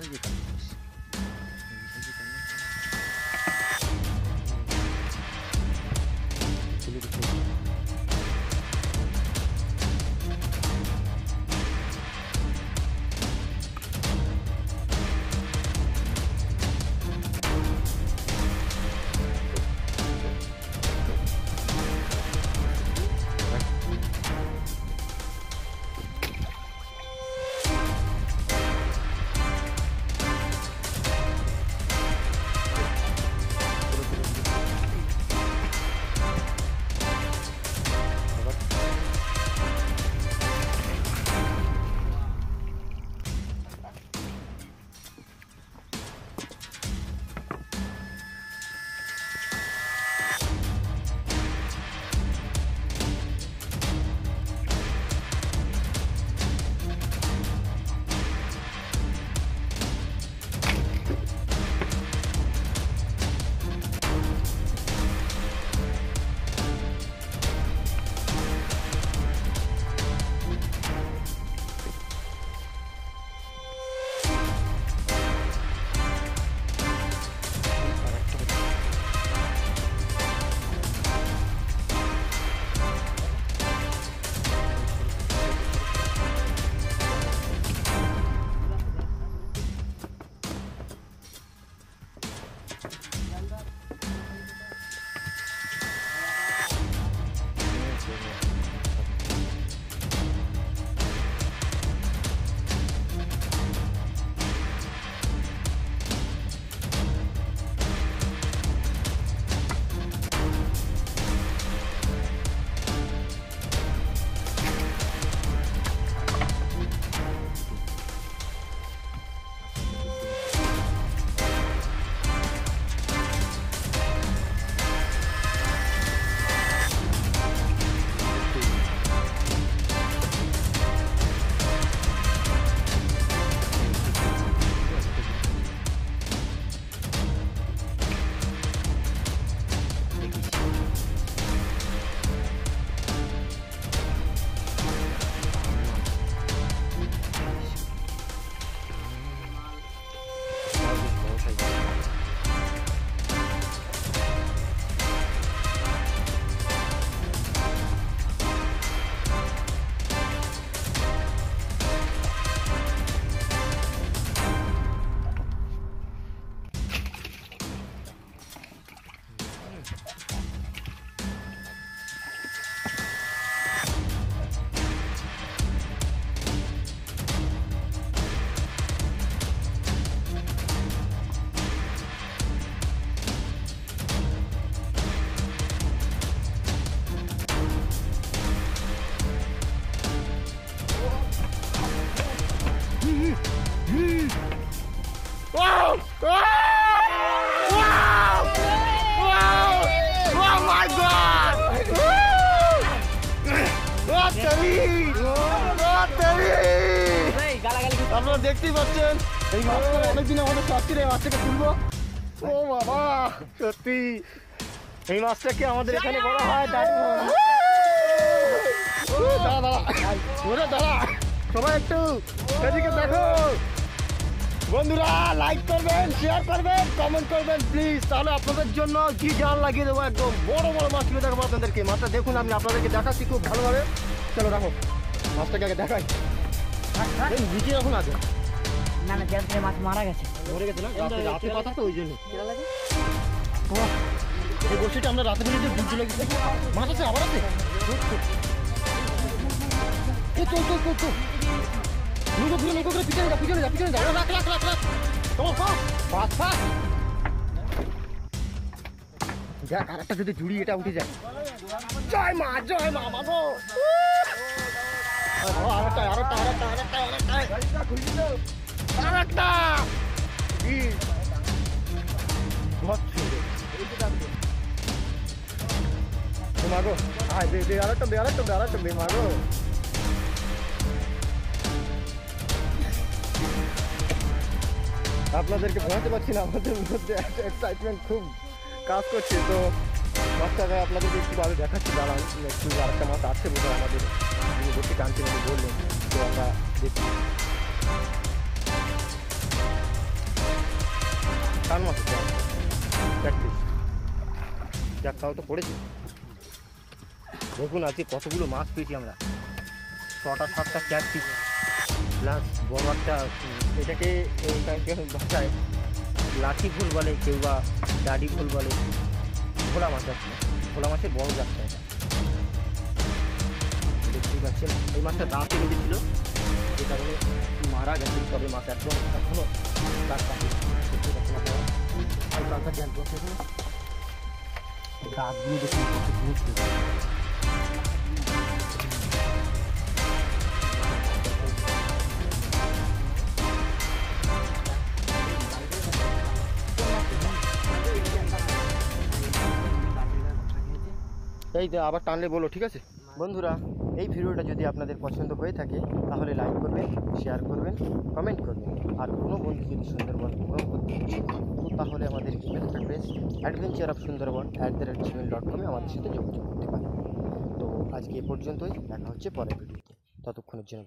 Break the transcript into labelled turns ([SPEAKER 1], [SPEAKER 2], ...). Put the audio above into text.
[SPEAKER 1] 下げたりもし আপনারা দেখতেই পাচ্ছেন। এই মাছটা অনেকদিন আমাদের চাচ্ছি রে মাছটাকে তুলবো ও বাবা, সত্যি। এই মাছটাকে আমাদের এখানে বলা হয়? দাঁড়া দাঁড়া। দাঁড়া। সবাই একটু এদিকে দেখো। বন্ধুরা লাইক করবেন শেয়ার করবেন কমেন্ট করবেন প্লিজ তাহলে আপনাদের জন্য কি জাল লাগিয়ে দেবো একদম বড় বড় মাছগুলো দেখাবো আপনাদেরকে। মাছটা দেখুন, আমি আপনাদেরকে দেখাচ্ছি খুব ভালোভাবে। চলো রাখো মাছটাকে আগে দেখাই। এই নিচে রাখুন আগে
[SPEAKER 2] না না মাছ মারা গেছে।
[SPEAKER 1] মরে গেছে না? রাতে রাতে পাতা তো ওই জন্য। এই আমরা রাতে মিলে বুঝতে লেগেছে। মাছ আছে আবার আছে? এই চল চল চল চল নৌকো ঘুরে নৌকো ঘুরে পিছনে যা পিছনে যা পিছনে যা। ও, রাখ রাখ রাখ রাখ। তোমার ফাঁস ফাঁস ফাঁস দেখ আরেকটা যদি জুড়ি এটা উঠে যায়। জয় মা জয় মা বাবু মাগো আপনাদেরকে বোঝাতে পারছি না, আমাদের মধ্যে একটা এক্সাইটমেন্ট খুব কাজ করছে। তো মাছটাকে আপনাদেরকে একটু ভাবে দেখাচ্ছি দাঁড়ান একটু আরেকটা মাছ আছে বোধহয় আমাদের। বসে টানছেন উনি বললেন, তো আমরা দেখি আছে প্র্যাকটিস যাক তাও তো পড়েছি দেখুন আজকে কতগুলো মাছ পেয়েছি আমরা। ছটা, সাতটা প্র্যাকটিস প্লাস বড় একটা, এটাকে ভাষায় লাঠি ফুল বলে কেউ বা ডাডি ফুল বলে, ভোলা মাছ আছে। ভোলা মাছের বড় যাচ্ছে দেখতেই এই মাছটা দাঁতে লেগেছিল যে কারণে মারা গেছে তবে মাছ একদম এখনও। দাঁত কাটে দেখতে হালকা তো আবার টানলে বলো, ঠিক আছে? বন্ধুরা, এই ভিডিওটা যদি আপনাদের পছন্দ হয়ে থাকে, তাহলে লাইক করবেন শেয়ার করবেন কমেন্ট করবেন। আর কোনো বন্ধু যদি সুন্দরবন ভ্রমণ করতে তাহলে আমাদের email address adventure of Sundarban at the rate Gmail dot কমে আমাদের সাথে যোগাযোগ করতে পারেন। তো আজকে এ পর্যন্তই, দেখা হচ্ছে পরের ভিডিওতে। ততক্ষণের জন্য